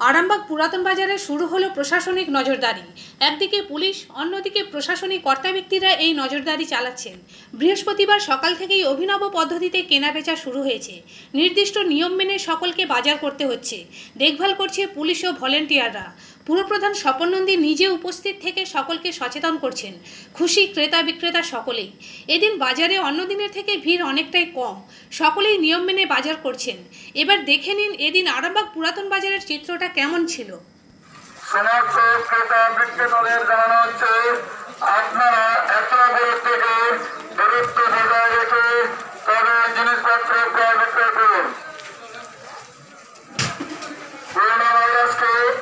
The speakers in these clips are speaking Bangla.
আরামবাগ পুরাতন বাজারে শুরু হলো প্রশাসনিক নজরদারি। একদিকে পুলিশ, অন্যদিকে প্রশাসনিক কর্তা ব্যক্তিরা এই নজরদারি চালাচ্ছেন। বৃহস্পতিবার সকাল থেকেই অভিনব পদ্ধতিতে কেনাবেচা শুরু হয়েছে। নির্দিষ্ট নিয়ম মেনে সকলকে বাজার করতে হচ্ছে। দেখভাল করছে পুলিশ ও ভলেন্টিয়াররা। পুরপ্রধান স্বপন নন্দী নিজে উপস্থিত থেকে সকলকে সচেতন করছেন। খুশি ক্রেতা বিক্রেতা সকলেই। এদিন বাজারে অন্য দিনের থেকে ভিড় অনেকটাই কম। সকলেই নিয়ম মেনে বাজার করছেন। এবার দেখে নিন এদিন আরামবাগ পুরাতন বাজারের চিত্রটা কেমন ছিল।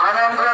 আমন্ত্রণ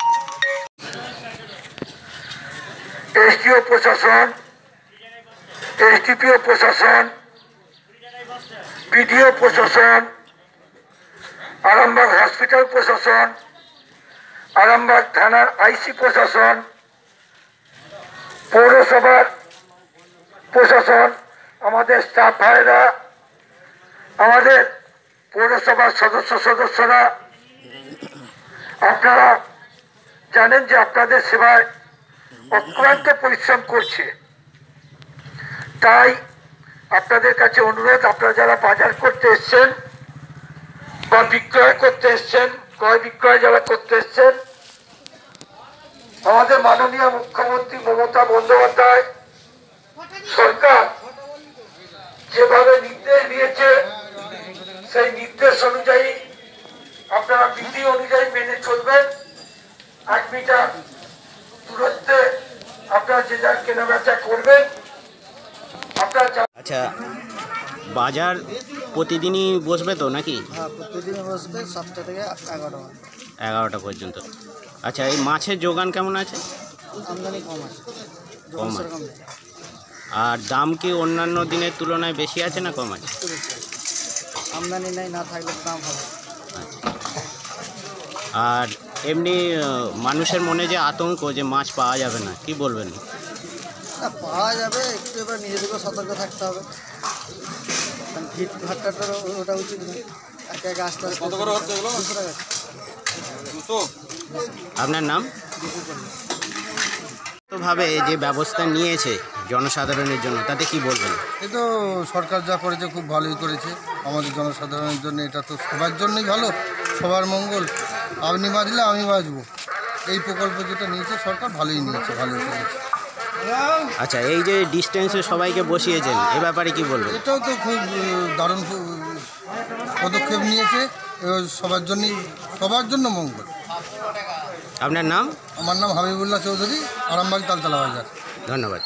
এসডিও প্রশাসন এসডিপিও প্রশাসন, বিডিও প্রশাসন, আরামবাগ হসপিটাল প্রশাসন, আরামবাগ থানার আইসি প্রশাসন, পৌরসভার প্রশাসন, আমাদের স্টাফ ভাইরা, আমাদের পৌরসভার সদস্য সদস্যরা, আপনারা জানেন যে আপনাদের সেবায় অক্লান্ত পরিশ্রম করছে। তাই আপনাদের কাছে অনুরোধ, আপনারা যারা বাজার করতে এসছেন বা বিক্রয় করতে এসছেন, ক্রয় বিক্রয় যারা করতে এসছেন, আমাদের মাননীয় মুখ্যমন্ত্রী মমতা বন্দ্যোপাধ্যায় সরকার যেভাবে নির্দেশ দিয়েছে, সেই নির্দেশ অনুযায়ী আপনারা বিধি অনুযায়ী মেনে চলবেন। এক মিটার দূরত্বে আপনারা যে যার কেনাবেচা করবেন আপনারা আচ্ছা বাজার প্রতিদিনই বসবে তো নাকি? হ্যাঁ বসবে সাতটা থেকে এগারোটা পর্যন্ত এগারোটা পর্যন্ত। আচ্ছা এই মাছের যোগান কেমন আছে? আমদানি কম আছে। কম আছে। আর দাম কি অন্যান্য দিনের তুলনায় বেশি আছে না কম আছে? আছে। আমদানি নেই না থাকলে দাম হবে। আর এমনি মানুষের মনে যে আতঙ্ক যে মাছ পাওয়া যাবে না কি বলবেন? না পাওয়া যাবে একটু এবার নিজেদেরকেও সতর্ক থাকতে হবে। ওটা উচিত একে একে আস্তে আস্তে আপনার নাম? ভাবে যে ব্যবস্থা নিয়েছে জনসাধারণের জন্য তাতে কি বলবেন? এ তো সরকার যা করেছে খুব ভালোই করেছে। আমাদের জনসাধারণের জন্য এটা তো সবার জন্যই ভালো। সবার মঙ্গল। আপনি বাঁচলে আমি বাঁচবো এই প্রকল্প যেটা নিয়েছে সরকার ভালোই নিয়েছে ভালোই করেছে আচ্ছা এই যে ডিস্টেন্সে সবাইকে বসিয়েছেন এ ব্যাপারে কি বলবেন? এটাও তো খুব দারুণ পদক্ষেপ নিয়েছে। সবার জন্যই সবার জন্য মঙ্গল। আপনার নাম? আমার নাম হাবিবুল্লাহ চৌধুরী আরামবাগ তালতলা বাজার। ধন্যবাদ।